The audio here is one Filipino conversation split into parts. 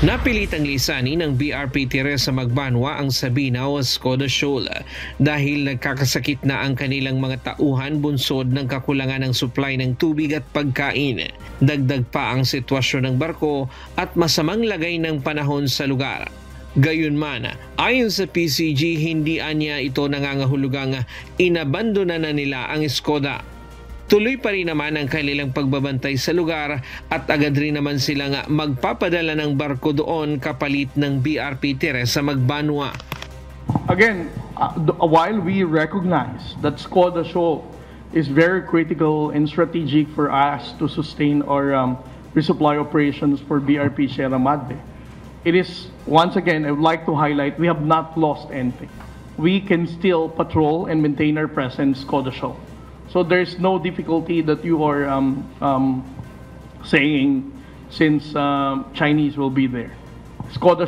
Napilitang lisanin ng BRP Teresa Magbanwa ang Sabinaw Skoda Shoal dahil nagkakasakit na ang kanilang mga tauhan bunsod ng kakulangan ng supply ng tubig at pagkain. Dagdag pa ang sitwasyon ng barko at masamang lagay ng panahon sa lugar. Gayunman, ayon sa PCG, hindi anya ito nangangahulugang inabandona na nila ang Skoda Tuloy pa rin naman ang kanilang pagbabantay sa lugar at agad rin naman silang magpapadala ng barko doon kapalit ng BRP Teresa Magbanwa. Again, uh, while we recognize that Skoda Shoal is very critical and strategic for us to sustain our um, resupply operations for BRP Sierra Madre, it is, once again, I would like to highlight, we have not lost anything. We can still patrol and maintain our presence Skoda Shoal. So there's no difficulty that you are um, um, saying since uh, Chinese will be there. Skoda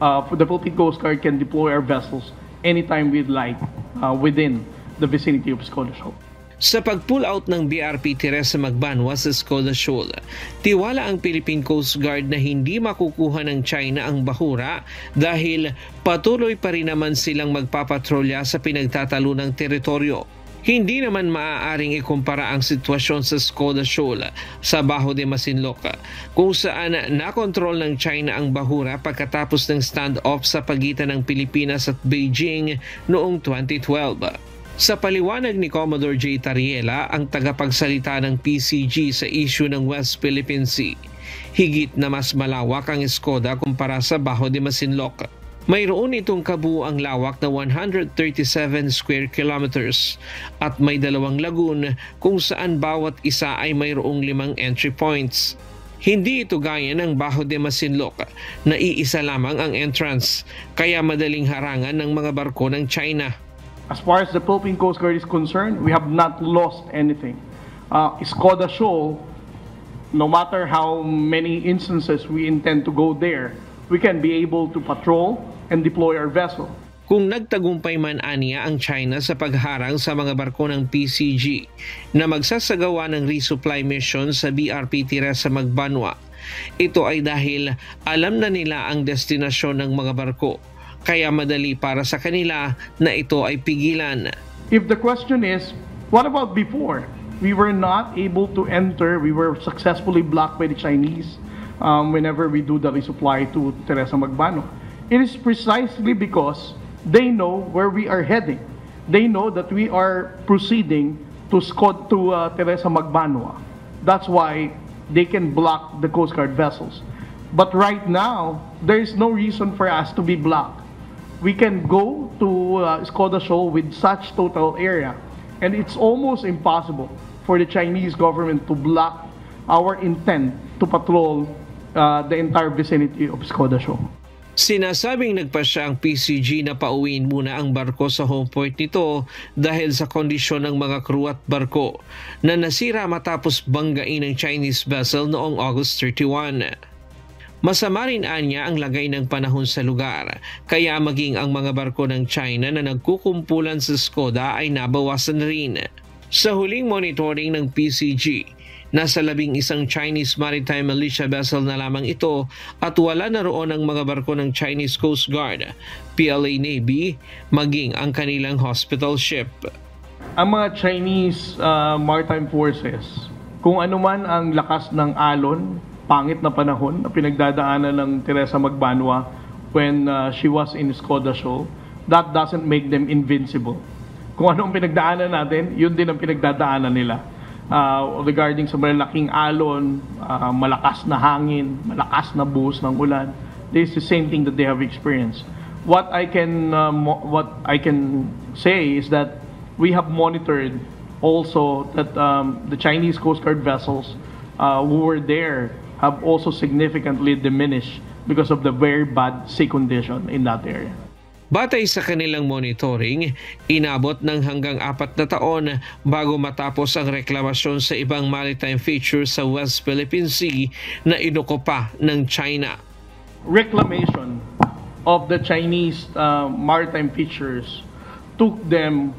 uh, the Philippine Coast Guard can deploy our vessels anytime we'd like uh, within the vicinity of Skoda Shoal. Sa pag-pull out ng BRP Teresa Magbanwa sa Skoda Shoal, tiwala ang Philippine Coast Guard na hindi makukuha ng China ang bahura dahil patuloy pa rin naman silang magpapatrolya sa pinagtatalo ng teritoryo. Hindi naman maaaring ikumpara ang sitwasyon sa Skoda Shoal sa Baho de Masinloc kung saan nakontrol ng China ang bahura pagkatapos ng standoff sa pagitan ng Pilipinas at Beijing noong 2012. Sa paliwanag ni Commodore J. Tariela, ang tagapagsalita ng PCG sa issue ng West Philippine Sea, higit na mas malawak ang Skoda kumpara sa Baho de Masinloc. Mayroon itong kabuuang lawak na 137 square kilometers at may dalawang lagoon kung saan bawat isa ay mayroong limang entry points. Hindi ito gaya ng Baho de Masinloc na iisa lamang ang entrance kaya madaling harangan ng mga barko ng China. As far as the Philippine Coast Guard is concerned, we have not lost anything. Uh, Skoda Shoal, no matter how many instances we intend to go there, we can be able to patrol and deploy our vessel. Kung nagtagumpay man aniya ang China sa pagharang sa mga barko ng PCG na magsasagawa ng resupply mission sa BRP Teresa Magbanwa, ito ay dahil alam na nila ang destinasyon ng mga barko kaya madali para sa kanila na ito ay pigilan. If the question is, what about before? We were not able to enter, we were successfully blocked by the Chinese um, whenever we do the resupply to Teresa Magbanwa. It is precisely because they know where we are heading. They know that we are proceeding to Scott to uh, Teresa Magbanwa. That's why they can block the Coast Guard vessels. But right now, there is no reason for us to be blocked. We can go to uh, Skoda Shoal with such total area, and it's almost impossible for the Chinese government to block our intent to patrol uh, the entire vicinity of Skoda Shoal. Sinasabing nagpasya ang PCG na pauwiin muna ang barko sa home port nito dahil sa kondisyon ng mga crew at barko na nasira matapos banggain ng Chinese vessel noong August 31. Masama rin anya ang lagay ng panahon sa lugar, kaya maging ang mga barko ng China na nagkukumpulan sa Skoda ay nabawasan rin. Sa huling monitoring ng PCG, Nasa labing isang Chinese maritime militia vessel na lamang ito at wala na roon ang mga barko ng Chinese Coast Guard, PLA Navy, maging ang kanilang hospital ship. Ang mga Chinese uh, maritime forces, kung ano man ang lakas ng alon, pangit na panahon na pinagdadaanan ng Teresa Magbanwa when uh, she was in Skoda Shoal, that doesn't make them invincible. Kung anong pinagdaanan natin, yun din ang pinagdadaanan nila uh, regarding sa malalaking alon, uh, malakas na hangin, malakas na buhos ng ulan. This is the same thing that they have experienced. What I can um, what I can say is that we have monitored also that um, the Chinese Coast Guard vessels uh, who were there have also significantly diminished because of the very bad sea condition in that area. Batay sa kanilang monitoring, inabot ng hanggang apat na taon bago matapos ang reklamasyon sa ibang maritime features sa West Philippine Sea na inuko ng China. Reclamation of the Chinese uh, maritime features took them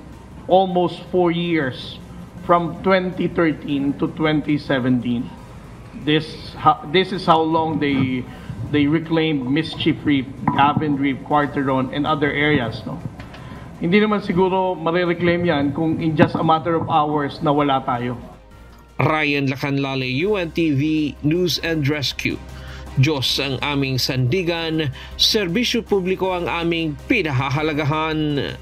almost four years from 2013 to 2017. This, this is how long they they reclaimed Mischief Reef, Gavin Reef, Quarteron, and other areas. No? Hindi naman siguro marireclaim yan kung in just a matter of hours na wala tayo. Ryan Lacanlale, UNTV News and Rescue. Diyos ang aming sandigan, serbisyo publiko ang aming pinahahalagahan.